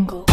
Jungle.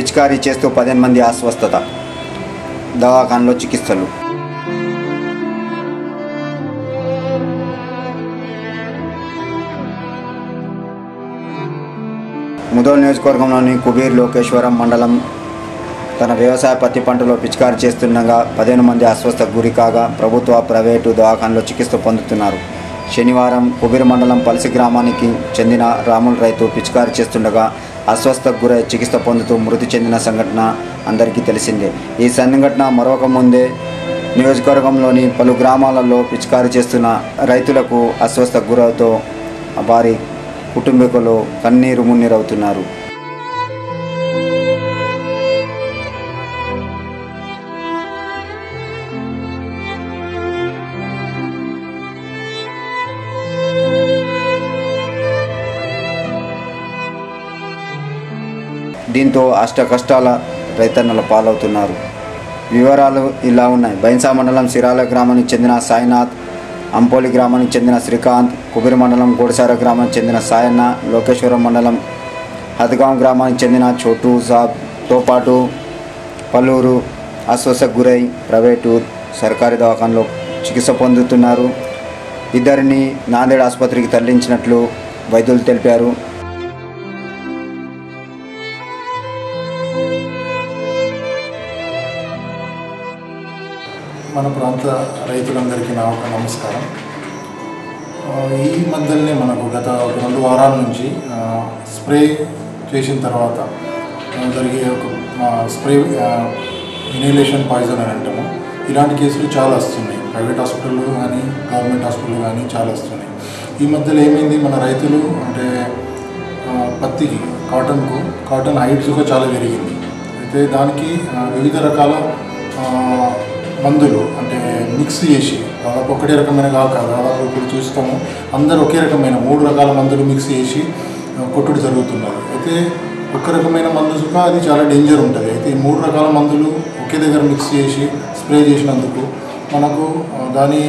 పిచికారీ చేస్తూ పదిహేను మంది అస్వస్థత. దవాఖానలో చికిత్సలు. ముదోల్ నియోజకవర్గంలోని కుబీర్ లోకేశ్వరం మండలం తన వ్యవసాయ పత్తి పంటలో పిచికారి చేస్తుండగా పదిహేను మంది అస్వస్థ గురి కాగా ప్రభుత్వ ప్రైవేటు దవాఖానలో చికిత్స పొందుతున్నారు. శనివారం కుబీర్ మండలం పలసి గ్రామానికి చెందిన రాముల రైతు పిచికారి చేస్తుండగా అస్వస్థకు గురై చికిత్స పొందుతూ మృతి చెందిన సంఘటన అందరికీ తెలిసిందే. ఈ సంఘటన మరొక ముందే నియోజకవర్గంలోని పలు గ్రామాలలో పిచికారీ చేస్తున్న రైతులకు అస్వస్థకు గురవుతో వారి కుటుంబీకులు కన్నీరు మున్నీరవుతున్నారు. దీంతో అష్ట కష్టాల రైతన్నల పాలవుతున్నారు. వివరాలు ఇలా ఉన్నాయి. బైన్సా మండలం సిరాల గ్రామానికి చెందిన సాయినాథ్ అంపోలి గ్రామానికి చెందిన శ్రీకాంత్ కుబిరి మండలం గోడిసార గ్రామానికి చెందిన సాయన్న లోకేశ్వరం మండలం హద్గాం గ్రామానికి చెందిన చోటు సాబ్తో పాటు పలువురు అస్వస్థకు గురై ప్రైవేటు సర్కారీ దవాఖానలో చికిత్స పొందుతున్నారు. ఇద్దరిని నాందేడ్ ఆసుపత్రికి తరలించినట్లు వైద్యులు తెలిపారు. మన ప్రాంత రైతులందరికీ నా ఒక నమస్కారం. ఈ మధ్యలోనే మనకు గత ఒక రెండు వారాల నుంచి స్ప్రే చేసిన తర్వాత జరిగే ఒక స్ప్రే ఇన్హలేషన్ పాయిజన్ అని అంటాము. ఇలాంటి కేసులు చాలా వస్తున్నాయి. ప్రైవేట్ హాస్పిటల్లో కానీ గవర్నమెంట్ హాస్పిటల్లో కానీ చాలా వస్తున్నాయి. ఈ మధ్యలో ఏమైంది? మన రైతులు అంటే పత్తికి కాటన్కు కాటన్ హైట్స్గా కూడా చాలా పెరిగింది. అయితే దానికి వివిధ రకాల మందులు అంటే మిక్స్ చేసి దాదాపు ఒకటే రకమైన కాక దాదాపు ఇప్పుడు చూస్తాము అందరూ ఒకే రకమైన మూడు రకాల మందులు మిక్స్ చేసి కొట్టుడు జరుగుతున్నారు. అయితే ఒక రకమైన మందు సుఖ అది చాలా డేంజర్ ఉంటుంది. అయితే ఈ మూడు రకాల మందులు ఒకే దగ్గర మిక్స్ చేసి స్ప్రే చేసినందుకు మనకు దాని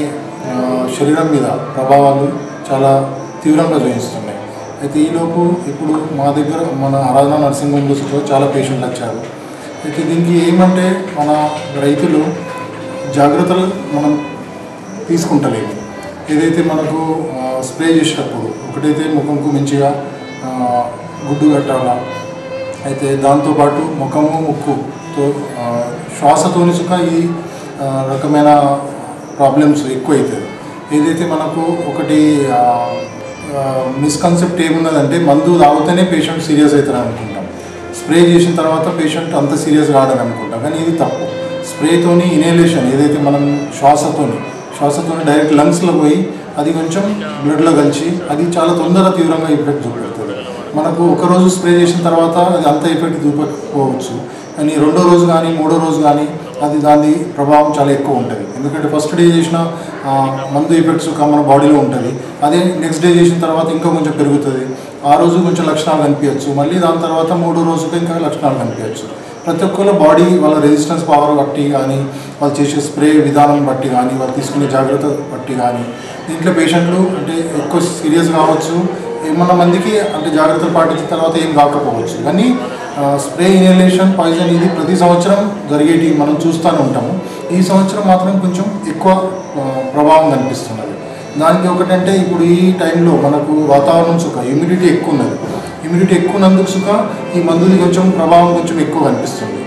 శరీరం మీద ప్రభావాలు చాలా తీవ్రంగా చూపిస్తున్నాయి. అయితే ఈలోపు ఇప్పుడు మా దగ్గర మన ఆరాధన నర్సింగ్ హోమ్లో చాలా పేషెంట్లు వచ్చారు. అయితే దీనికి ఏమంటే మన రైతులు జాగ్రత్తలు మనం తీసుకుంటలేము. ఏదైతే మనకు స్ప్రే చేసేటప్పుడు ఒకటైతే ముఖంకు మంచిగా గుడ్డు కట్టాలా అయితే దాంతోపాటు ముఖము ముక్కుతో ఆ, శ్వాసతోని ఈ రకమైన ప్రాబ్లమ్స్ ఎక్కువ అవుతుంది ఏదైతే మనకు ఒకటి మిస్కన్సెప్ట్ ఏమున్నదంటే మందు తాగితేనే పేషెంట్ సీరియస్ అవుతారని అనుకుంటాం స్ప్రే చేసిన తర్వాత పేషెంట్ అంత సీరియస్ కాడని అనుకుంటాం కానీ ఇది తప్పు. స్ప్రేతోని ఇనేలేషన్ ఏదైతే మనం శ్వాసతోని శ్వాసతోని డైరెక్ట్ లంగ్స్లో పోయి అది కొంచెం బ్లడ్లో కలిసి అది చాలా తొందరగా తీవ్రంగా ఎఫెక్ట్ చూపెడుతుంది. మనకు ఒక రోజు స్ప్రే చేసిన తర్వాత అది అంత ఎఫెక్ట్ చూపకపోవచ్చు. కానీ రెండో రోజు కానీ మూడో రోజు కానీ అది దాని ప్రభావం చాలా ఎక్కువ ఉంటుంది. ఎందుకంటే ఫస్ట్ డే చేసిన మందు ఎఫెక్ట్స్ మన బాడీలో ఉంటుంది. అదే నెక్స్ట్ డే చేసిన తర్వాత ఇంకా కొంచెం పెరుగుతుంది. ఆ రోజు కొంచెం లక్షణాలు కనిపించచ్చు. మళ్ళీ దాని తర్వాత మూడో రోజుకి ఇంకా లక్షణాలు కనిపించచ్చు. ప్రతి ఒక్కరు బాడీ వాళ్ళ రెసిస్టెన్స్ పవర్ బట్టి కానీ వాళ్ళు చేసే స్ప్రే విధానం బట్టి కానీ వాళ్ళు తీసుకునే జాగ్రత్త బట్టి కానీ దీంట్లో పేషెంట్లు అంటే ఎక్కువ సీరియస్ కావచ్చు. ఏమన్నా మందికి అంటే జాగ్రత్తలు పాటించిన తర్వాత ఏం కాకపోవచ్చు. కానీ స్ప్రే ఇన్హలేషన్ పాయిజన్ ఇది ప్రతి సంవత్సరం జరిగేటి మనం చూస్తూనే ఉంటాము. ఈ సంవత్సరం మాత్రం కొంచెం ఎక్కువ ప్రభావం కనిపిస్తున్నది. దానికి ఒకటంటే ఇప్పుడు ఈ టైంలో మనకు వాతావరణం సుఖ హ్యూమిడిటీ ఎక్కువ ఉన్నది. ఇమ్యూనిటీ ఎక్కువ ఉన్నందుకు సుఖ ఈ మందులు కొంచెం ప్రభావం కొంచెం ఎక్కువ కనిపిస్తుంది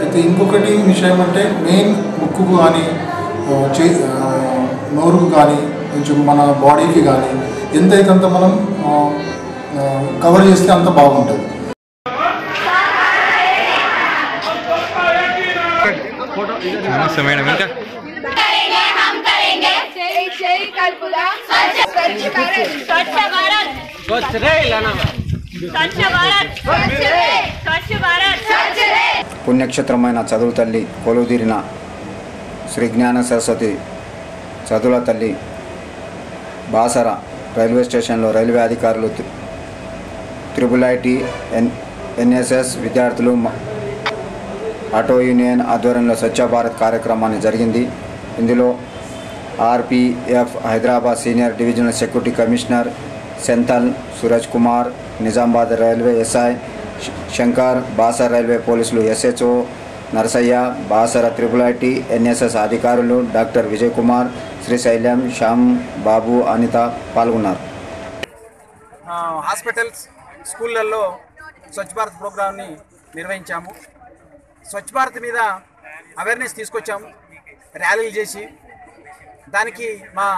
అయితే ఇంకొకటి విషయం అంటే మెయిన్ ముక్కుకు కానీ చే నోరుకు కానీ కొంచెం మన బాడీకి కానీ ఎంతైతే అంత మనం కవర్ చేస్తే అంత బాగుంటుంది నమస్తే మేడం స్వచ్ఛ భారత్ స్వచ్ఛ పుణ్యక్షేత్రమైన చదువు తల్లి కొలువుదీరిన శ్రీ జ్ఞాన సరస్వతి చదువుల తల్లి బాసర రైల్వే స్టేషన్లో రైల్వే అధికారులు త్రి- త్రిబుల్ ఐటీ ఎన్ ఎన్ఎస్ఎస్ విద్యార్థులు ఆటో యూనియన్ ఆధ్వర్యంలో స్వచ్ఛ భారత్ కార్యక్రమాన్ని జరిగింది. ఇందులో RPF Hyderabad senior divisional security commissioner Senthil Suraj Kumar Nizamabad railway SI Shankar Basar railway పోలీసులు SHO Narasaiah Basara triple IT NSS అధికారులు డాక్టర్ విజయ్ కుమార్ శ్రీశైలం శ్యామ్ బాబు అనిత పాల్గొన్నారు. హాస్పిటల్స్ స్కూళ్ళల్లో స్వచ్ఛ భారత్ ప్రోగ్రామ్ని నిర్వహించాము. స్వచ్ఛ భారత్ మీద అవేర్నెస్ తీసుకొచ్చాము ర్యాలీలు చేసి. దానికి మా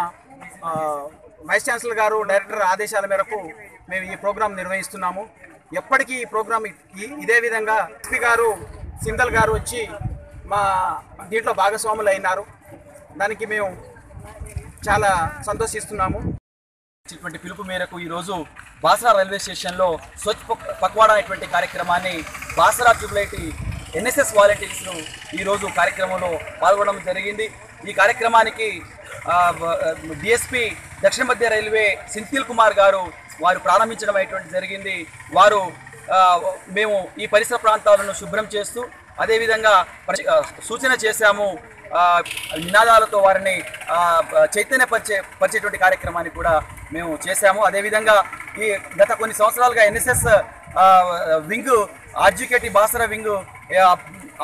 వైస్ ఛాన్సలర్ గారు డైరెక్టర్ ఆదేశాల మేరకు మేము ఈ ప్రోగ్రాం నిర్వహిస్తున్నాము. ఎప్పటికీ ఈ ప్రోగ్రాం ఇదే విధంగా ఎస్పీ గారు సింధల్ గారు వచ్చి మా దీంట్లో భాగస్వాములు అయినారు దానికి మేము చాలా సంతోషిస్తున్నాము. ఇటువంటి పిలుపు మేరకు ఈరోజు బాసరా రైల్వే స్టేషన్లో స్వచ్ఛ పక్వాడా అనేటువంటి కార్యక్రమాన్ని బాసరా ట్యూబ్లైట్ ఎన్ఎస్ఎస్ వాలంటీర్స్ను ఈరోజు కార్యక్రమంలో పాల్గొనడం జరిగింది. ఈ కార్యక్రమానికి డిఎస్పి దక్షిణ మధ్య రైల్వే సింథిల్ కుమార్ గారు వారు ప్రారంభించడం అటువంటి జరిగింది. వారు మేము ఈ పరిసర ప్రాంతాలను శుభ్రం చేస్తూ అదేవిధంగా సూచన చేశాము నినాదాలతో వారిని చైతన్యపరిచే పరిచేటువంటి కార్యక్రమాన్ని కూడా మేము చేశాము. అదేవిధంగా ఈ గత కొన్ని సంవత్సరాలుగా NSS wing RGKT Basara wing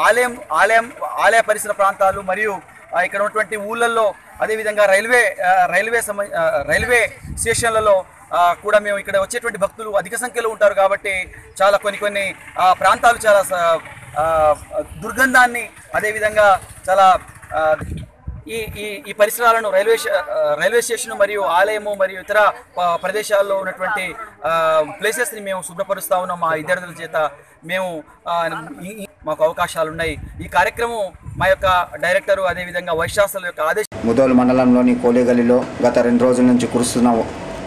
ఆలయం ఆలయం ఆలయ పరిసర ప్రాంతాలు మరియు ఇక్కడ ఉన్నటువంటి ఊళ్ళల్లో అదేవిధంగా రైల్వే రైల్వే సమ రైల్వే స్టేషన్లలో కూడా మేము ఇక్కడ వచ్చేటువంటి భక్తులు అధిక సంఖ్యలో ఉంటారు కాబట్టి చాలా కొన్ని కొన్ని ప్రాంతాలు చాలా దుర్గంధాన్ని అదేవిధంగా చాలా ఈ ఈ ఈ పరిసరాలను రైల్వే రైల్వే స్టేషన్ మరియు ఆలయము మరియు ఇతర ప్రదేశాల్లో ఉన్నటువంటి ప్లేసెస్ని మేము శుభ్రపరుస్తా ఉన్నాం మా విద్యార్థుల చేత. మేము ఈ- మాకు అవకాశాలు ఉన్నాయి. ఈ కార్యక్రమం మా యొక్క డైరెక్టరు అదేవిధంగా వైస్ యొక్క ఆదేశం ముదోల్ మండలంలోని కోలేగలిలో గత రెండు రోజుల నుంచి కురుస్తున్న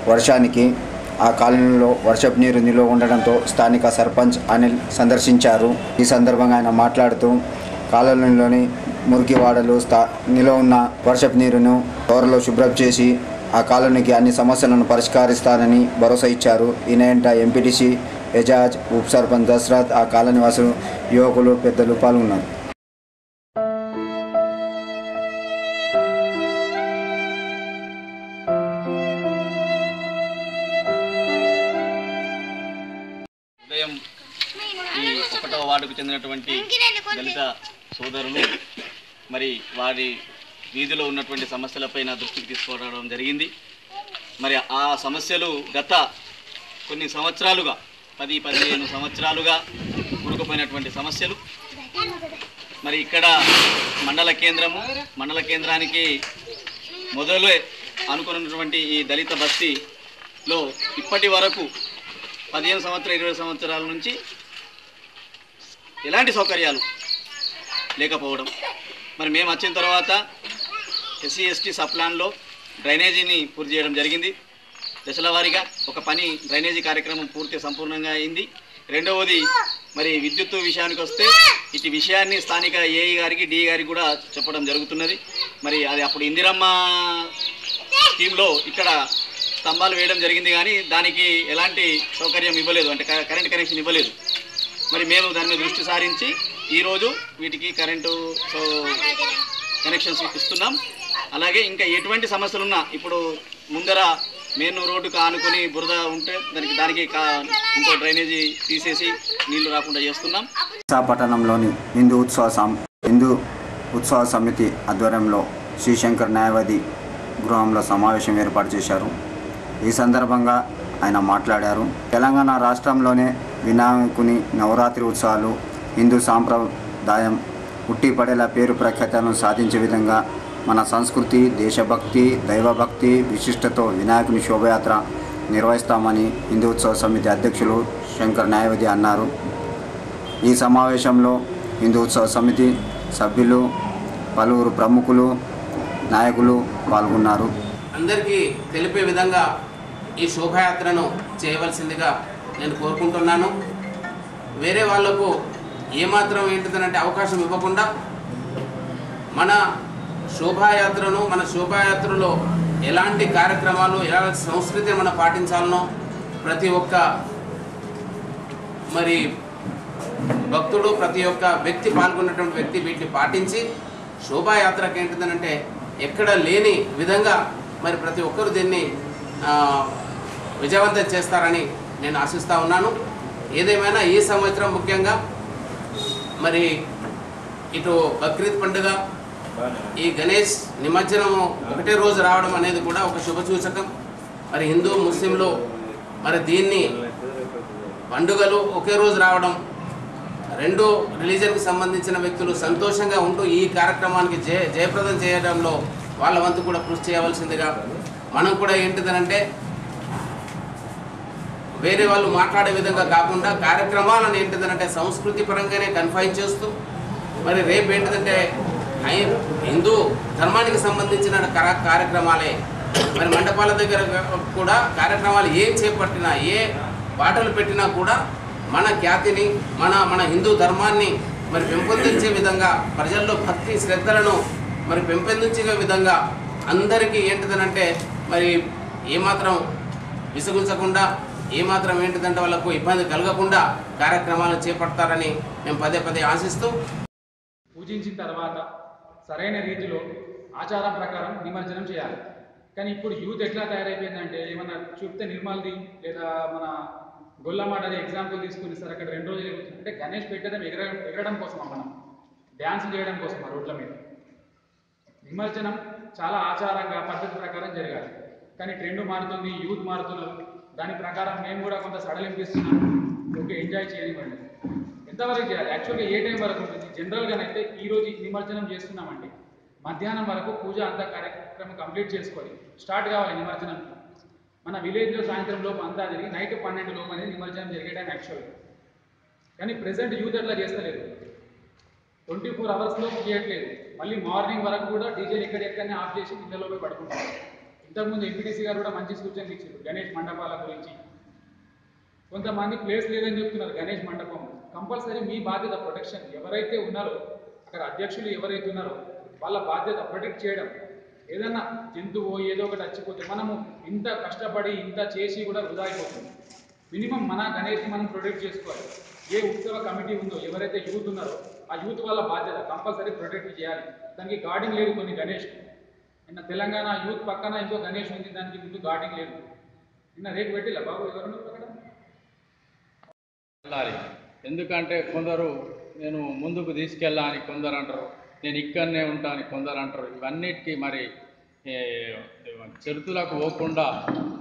వర్షానికి ఆ కాలనీలో వర్షపు నీరు నిల్వ ఉండడంతో స్థానిక సర్పంచ్ అనిల్ సందర్శించారు. ఈ సందర్భంగా ఆయన మాట్లాడుతూ కాలనీలోని మురికి వాడలు స్థా నిల్వ ఉన్న వర్షపు నీరును త్వరలో శుభ్రం చేసి ఆ కాలనీకి అన్ని సమస్యలను పరిష్కరిస్తానని భరోసా ఇచ్చారు. ఈయనంట ఎంపీటీసీ ఎజాజ్ ఉప సర్పంచ్ దశరథ్ ఆ కాలనీ వాసులు యువకులు పెద్దలు పాల్గొన్నారు. చెందినటువంటి దళిత సోదరులు మరి వారి వీధిలో ఉన్నటువంటి సమస్యలపై నా దృష్టికి తీసుకురావడం జరిగింది. మరి ఆ సమస్యలు గత కొన్ని సంవత్సరాలుగా పది పదిహేను సంవత్సరాలుగా కూరుకుపోయినటువంటి సమస్యలు. మరి ఇక్కడ మండల కేంద్రము మండల కేంద్రానికి మొదలే అనుకున్నటువంటి ఈ దళిత బస్తీలో ఇప్పటి వరకు పదిహేను సంవత్సరాలు ఇరవై సంవత్సరాల నుంచి ఎలాంటి సౌకర్యాలు లేకపోవడం. మరి మేము వచ్చిన తర్వాత ఎస్సీ ఎస్టీ సప్లాన్లో డ్రైనేజీని పూర్తి చేయడం జరిగింది. దశల వారీగా ఒక పని డ్రైనేజీ కార్యక్రమం పూర్తి సంపూర్ణంగా అయింది. రెండవది మరి విద్యుత్ విషయానికి వస్తే ఇటు విషయాన్ని స్థానిక ఏఈ గారికి డిఈ గారికి కూడా చెప్పడం జరుగుతున్నది. మరి అది అప్పుడు ఇందిరమ్మ స్కీమ్లో ఇక్కడ స్తంభాలు వేయడం జరిగింది కానీ దానికి ఎలాంటి సౌకర్యం ఇవ్వలేదు. అంటే కరెంట్ కనెక్షన్ ఇవ్వలేదు. మరి మేము దాని మీద దృష్టి సారించి ఈరోజు వీటికి కరెంటు సో కనెక్షన్స్ ఇస్తున్నాం. అలాగే ఇంకా ఎటువంటి సమస్యలు ఉన్నా ఇప్పుడు ముందర మెయిన్ రోడ్డుకు ఆనుకొని బురద ఉంటే దానికి దానికి ఇంకో డ్రైనేజీ తీసేసి నీళ్ళు రాకుండా చేస్తున్నాం. విశాఖపట్నంలోని హిందూ ఉత్సవ హిందూ ఉత్సవ సమితి ఆధ్వర్యంలో శ్రీశంకర్ న్యాయవాది గృహంలో సమావేశం ఏర్పాటు చేశారు. ఈ సందర్భంగా ఆయన మాట్లాడారు. తెలంగాణ రాష్ట్రంలోనే వినాయకుని నవరాత్రి ఉత్సవాలు హిందూ సాంప్రదాయం ఉట్టిపడేలా పేరు ప్రఖ్యాతలను సాధించే విధంగా మన సంస్కృతి దేశభక్తి దైవభక్తి విశిష్టతో వినాయకుని శోభయాత్ర నిర్వహిస్తామని హిందూ ఉత్సవ సమితి అధ్యక్షులు శంకర్ న్యాయవాది అన్నారు. ఈ సమావేశంలో హిందూ ఉత్సవ సమితి సభ్యులు పలువురు ప్రముఖులు నాయకులు పాల్గొన్నారు. అందరికీ తెలిపే విధంగా ఈ శోభాయాత్రను చేయవలసిందిగా నేను కోరుకుంటున్నాను. వేరే వాళ్ళకు ఏమాత్రం ఏంటిదనంటే అవకాశం ఇవ్వకుండా మన శోభాయాత్రను మన శోభాయాత్రలో ఎలాంటి కార్యక్రమాలు ఎలాంటి సంస్కృతిని మనం పాటించాలనో ప్రతి ఒక్క మరి భక్తుడు ప్రతి ఒక్క వ్యక్తి పాల్గొన్నటువంటి వ్యక్తి వీటిని పాటించి శోభాయాత్రకి ఏంటిదనంటే ఎక్కడ లేని విధంగా మరి ప్రతి ఒక్కరు దీన్ని విజయవంతం చేస్తారని నేను ఆశిస్తూ ఉన్నాను. ఏదేమైనా ఈ సంవత్సరం ముఖ్యంగా మరి ఇటు బక్రీద్ పండుగ ఈ గణేష్ నిమజ్జనం ఒకటే రోజు రావడం అనేది కూడా ఒక శుభ సూచకం. మరి హిందూ ముస్లింలు మరి దీన్ని పండుగలు ఒకే రోజు రావడం రెండు రిలీజన్కి సంబంధించిన వ్యక్తులు సంతోషంగా ఉంటూ ఈ కార్యక్రమానికి జయ జయప్రదం చేయడంలో వాళ్ళ వంతు కూడా కృషి చేయవలసిందిగా మనం కూడా ఏంటిదనంటే వేరే వాళ్ళు మాట్లాడే విధంగా కాకుండా కార్యక్రమాలను ఏంటిదనంటే సంస్కృతి పరంగానే కన్ఫైన్ చేస్తూ మరి రేపు ఏంటిదంటే ఐ- హిందూ ధర్మానికి సంబంధించిన కార్యక్రమాలే. మరి మండపాల దగ్గర కూడా కార్యక్రమాలు ఏం చేపట్టినా ఏ పాటలు పెట్టినా కూడా మన ఖ్యాతిని మన మన హిందూ ధర్మాన్ని మరి పెంపొందించే విధంగా ప్రజల్లో భక్తి శ్రద్ధలను మరి పెంపొందించే విధంగా అందరికీ ఏంటిదనంటే మరి ఏమాత్రం విసుగుంచకుండా ఏమాత్రం ఏంటిదంటే వాళ్ళకు ఇబ్బంది కలగకుండా కార్యక్రమాలు చేపడతారని మేము పదే పదే ఆశిస్తూ పూజించిన తర్వాత సరైన రీతిలో ఆచారం ప్రకారం నిమజ్జనం చేయాలి. కానీ ఇప్పుడు యూత్ ఎట్లా తయారైపోయిందంటే ఏమన్నా చూపితే నిర్మల్ది లేదా మన గొల్లమాట అనే ఎగ్జాంపుల్ తీసుకుని సార్ అక్కడ రెండు రోజులు అంటే గణేష్ పెట్టడం ఎగర ఎగరడం కోసమా మనం? డ్యాన్స్ చేయడం కోసం రోడ్ల మీద? నిమజ్జనం చాలా ఆచారంగా పద్ధతి ప్రకారం జరగాలి. కానీ ట్రెండ్ మారుతుంది యూత్ మారుతున్నారు. దాని ప్రకారం మేము కూడా కొంత సడలింపిస్తున్నాం ఓకే ఎంజాయ్ చేయనివ్వండి ఎంతవరకు చేయాలి? యాక్చువల్గా ఏ టైం వరకు ఉంటుంది? జనరల్గానైతే ఈరోజు నిమజ్జనం చేస్తున్నామండి. మధ్యాహ్నం వరకు పూజ అంతా కార్యక్రమం కంప్లీట్ చేసుకోవాలి. స్టార్ట్ కావాలి నిమజ్జనం. మన విలేజ్లో సాయంత్రం లోపు అంతా జరిగి నైట్ పన్నెండు లోపు అనేది నిమజ్జనం జరిగే టైం యాక్చువల్గా కానీ ప్రెసెంట్ యూత్ అట్లా చేస్తలేదు ట్వంటీ ఫోర్ అవర్స్లో చేయట్లేదు. మళ్ళీ మార్నింగ్ వరకు కూడా డీజేలు ఎక్కడెక్కడనే ఆఫ్ చేసి పిల్లల్లో పడుకుంటారు. ఇంతకుముందు ఎంపీటీసీ గారు కూడా మంచి సూచనలు ఇచ్చారు గణేష్ మండపాల గురించి. కొంతమంది ప్లేస్ లేదని చెప్తున్నారు గణేష్ మండపం. కంపల్సరీ మీ బాధ్యత ప్రొటెక్షన్ ఎవరైతే ఉన్నారో అక్కడ అధ్యక్షులు ఎవరైతే ఉన్నారో వాళ్ళ బాధ్యత ప్రొటెక్ట్ చేయడం. ఏదన్నా జంతువు ఏదో ఒకటి చచ్చిపోతే మనము ఇంత కష్టపడి ఇంత చేసి కూడా వృధా అయిపోతుంది. మినిమం మన గణేష్ని మనం ప్రొటెక్ట్ చేసుకోవాలి. ఏ ఉత్సవ కమిటీ ఉందో ఎవరైతే యూత్ ఉన్నారో ఆ యూత్ వాళ్ళ బాధ్యత కంపల్సరీ ప్రొటెక్ట్ చేయాలి. దానికి గార్డింగ్ లేదు కొన్ని గణేష్ నిన్న తెలంగాణ యూత్ పక్కన ఇంకో గణేష్ ఉంది దానికి ముందు గార్డింగ్ లేదు. నిన్న రేటు పెట్టిలా బాబు? ఎవరు వెళ్ళాలి. ఎందుకంటే కొందరు నేను ముందుకు తీసుకెళ్ళాలని కొందరు అంటారు నేను ఇక్కడనే ఉంటాను కొందరు అంటారు. ఇవన్నిటికీ మరి చరితులకు చెరుతులకు పోకుండా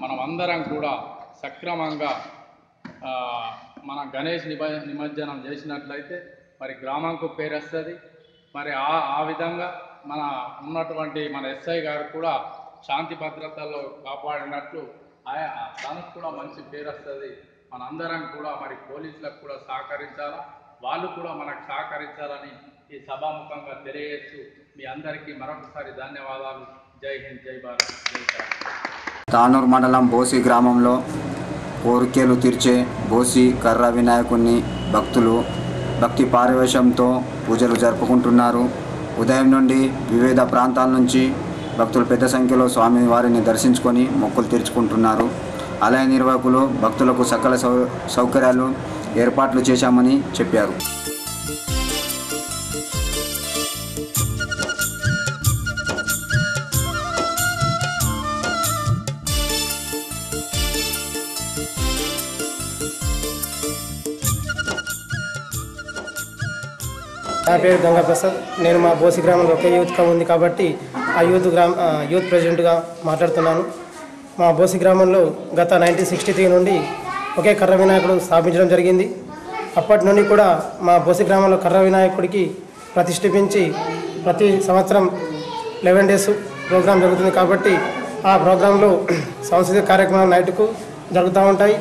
మనం అందరం కూడా సక్రమంగా మన గణేష్ నిమ నిమజ్జనం చేసినట్లయితే మరి గ్రామంకు పేరు వస్తుంది మరి ఆ ఆ విధంగా మన ఉన్నటువంటి మన ఎస్ఐ గారు కూడా శాంతి భద్రతల్లో కాపాడినట్లు ఆయా తనకు కూడా మంచి పేరు వస్తుంది. మనందరం కూడా మరి పోలీసులకు కూడా సహకరించాలా? వాళ్ళు కూడా మనకు సహకరించాలని ఈ సభాముఖంగా తెలియజేస్తూ మీ అందరికీ మరొకసారి ధన్యవాదాలు. జై హింద్ జై భారత్ తానూరు మండలం బోసి గ్రామంలో కోరికేలు తీర్చే బోసి కర్ర వినాయకుణ్ణి భక్తులు భక్తి పారవేశంతో పూజలు జరుపుకుంటున్నారు. ఉదయం నుండి వివిధ ప్రాంతాల నుంచి భక్తులు పెద్ద సంఖ్యలో స్వామి వారిని దర్శించుకొని మొక్కులు తీర్చుకుంటున్నారు. ఆలయ నిర్వాహకులు భక్తులకు సకల సౌ సౌకర్యాలు ఏర్పాట్లు చేశామని చెప్పారు. నా పేరు గంగా ప్రసాద్ నేను మా బోసి గ్రామంలో ఒకే యూత్ కమ్ ఉంది కాబట్టి ఆ యూత్ గ్రామ యూత్ ప్రెసిడెంట్గా మాట్లాడుతున్నాను. మా బోసి గ్రామంలో గత నైన్టీన్ సిక్స్టీ త్రీ నుండి ఒకే కర్ర వినాయకుడు స్థాపించడం జరిగింది. అప్పటి నుండి కూడా మా బోసి గ్రామంలో కర్ర వినాయకుడికి ప్రతిష్ఠిపించి ప్రతి సంవత్సరం లెవెన్ డేస్ ప్రోగ్రాం జరుగుతుంది కాబట్టి ఆ ప్రోగ్రాంలో సాంస్కృతిక కార్యక్రమాలు నైట్కు జరుగుతూ ఉంటాయి.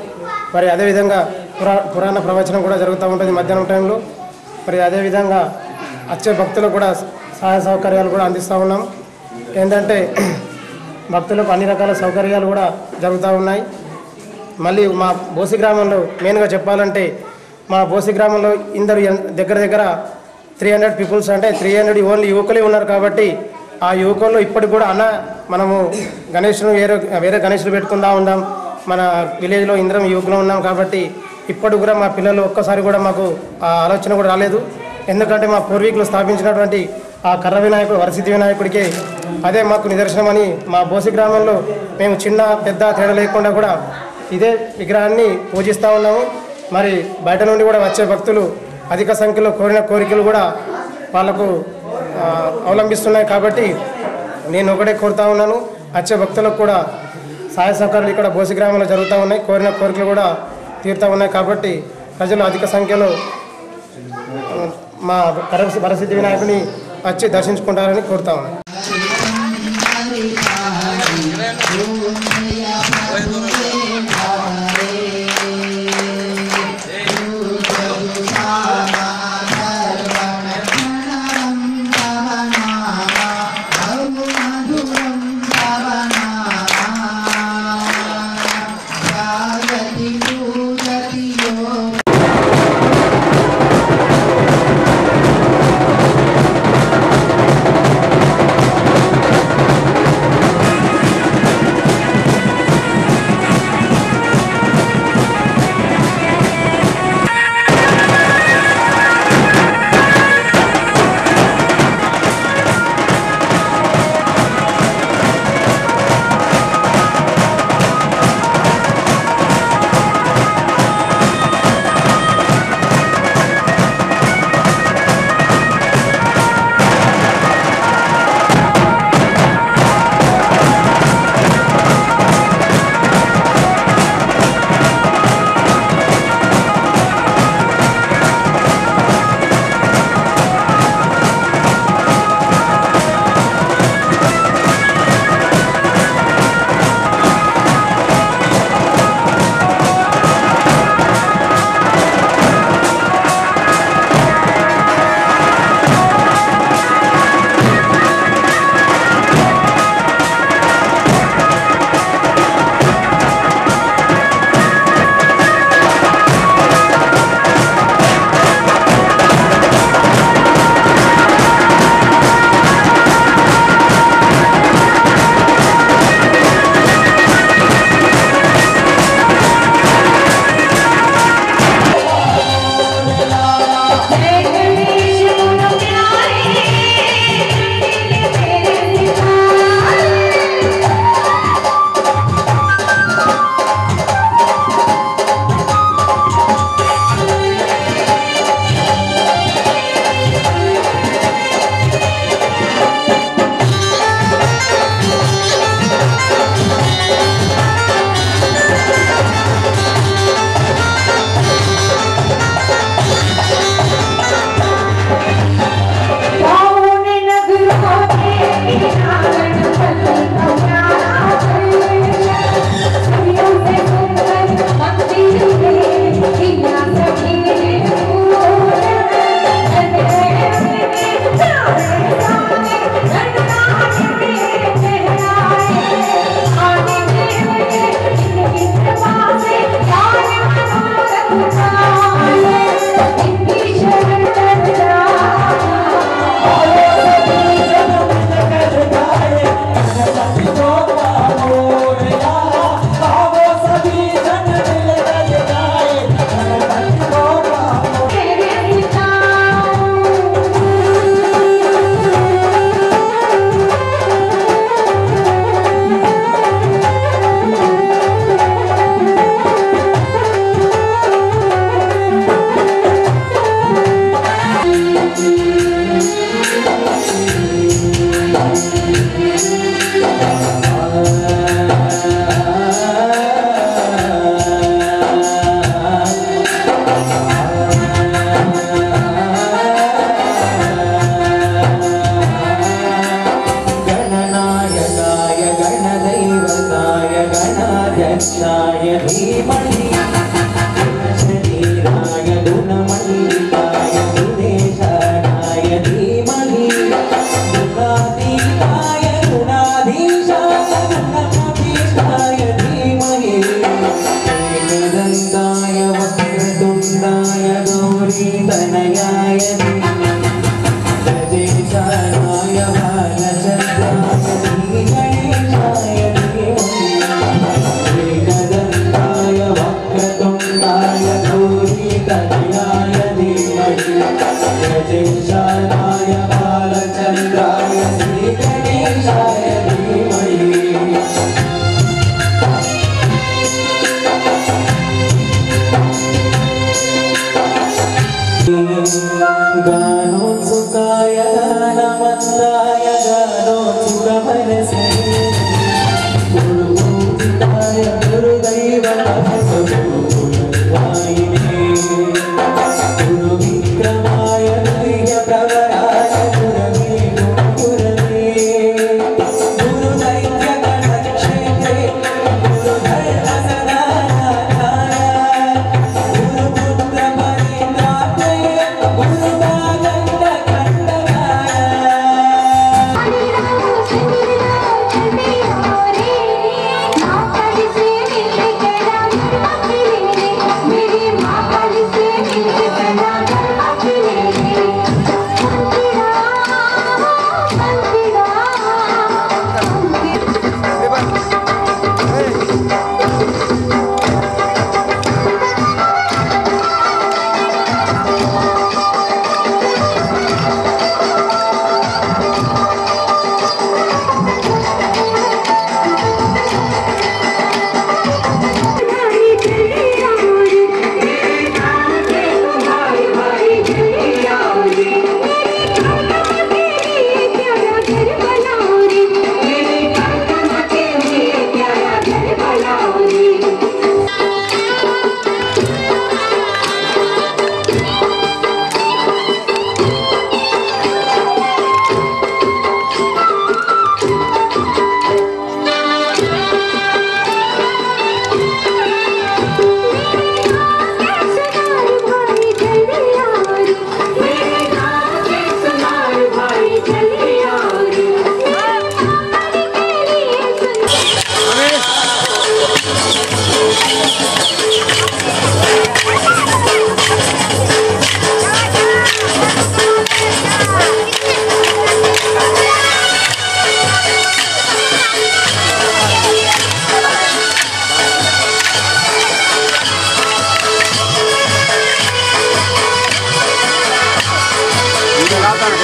మరి అదేవిధంగా పురా పురాణ ప్రవచనం కూడా జరుగుతూ ఉంటుంది మధ్యాహ్నం టైంలో. మరి అదేవిధంగా వచ్చే భక్తులకు కూడా సహాయ సౌకర్యాలు కూడా అందిస్తూ ఉన్నాం. ఏంటంటే భక్తులకు అన్ని రకాల సౌకర్యాలు కూడా జరుగుతూ ఉన్నాయి. మళ్ళీ మా బోసి గ్రామంలో మెయిన్గా చెప్పాలంటే మా బోసి గ్రామంలో ఇందరు దగ్గర దగ్గర త్రీ హండ్రెడ్ పీపుల్స్ అంటే త్రీ హండ్రెడ్ ఓన్లీ యువకులే ఉన్నారు కాబట్టి ఆ యువకుల్లో ఇప్పటికి కూడా అన్న మనము గణేష్ను వేరే వేరే గణేష్లు పెట్టుకుంటా ఉన్నాం మన విలేజ్లో ఇందరం యువకులు ఉన్నాం కాబట్టి ఇప్పటి కూడా మా పిల్లలు ఒక్కసారి కూడా మాకు ఆ ఆలోచన కూడా రాలేదు. ఎందుకంటే మా పూర్వీకులు స్థాపించినటువంటి ఆ కర్ర వినాయకుడు వరసిద్ధి వినాయకుడికి అదే మాకు నిదర్శనమని మా బోసి గ్రామంలో మేము చిన్న పెద్ద తేడా లేకుండా కూడా ఇదే విగ్రహాన్ని పూజిస్తూ ఉన్నాము. మరి బయట నుండి కూడా వచ్చే భక్తులు అధిక సంఖ్యలో కోరిన కోరికలు కూడా వాళ్ళకు అవలంబిస్తున్నాయి కాబట్టి నేను ఒకటే కోరుతా ఉన్నాను. వచ్చే భక్తులకు కూడా సహాయ సహకారాలు ఇక్కడ బోసి గ్రామంలో జరుగుతూ ఉన్నాయి. కోరిన కోరికలు కూడా తీరుతూ ఉన్నాయి కాబట్టి ప్రజలు అధిక సంఖ్యలో మా వరసిద్ధి వినాయకుని వచ్చి దర్శించుకుంటారని కోరుతా ఉన్నాను य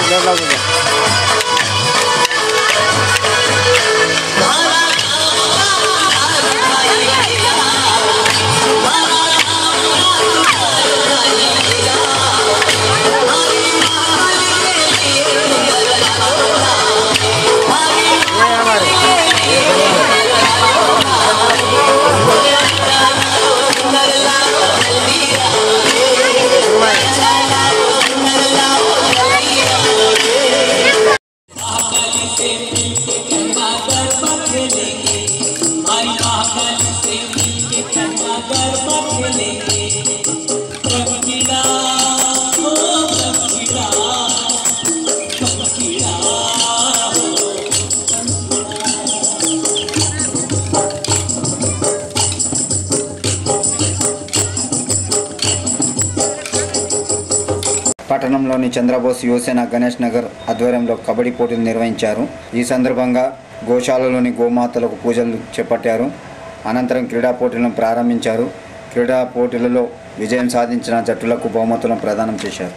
来来来，老兄。పట్టణంలోని చంద్రబోస్ యువసేన గణేష్ నగర్ ఆధ్వర్యంలో కబడ్డీ పోటీలు నిర్వహించారు. ఈ సందర్భంగా గోశాలలోని గోమాతలకు పూజలు చేపట్టారు. అనంతరం క్రీడా పోటీలను ప్రారంభించారు. క్రీడా పోటీలలో విజయం సాధించిన జట్టులకు బహుమతులను ప్రదానం చేశారు.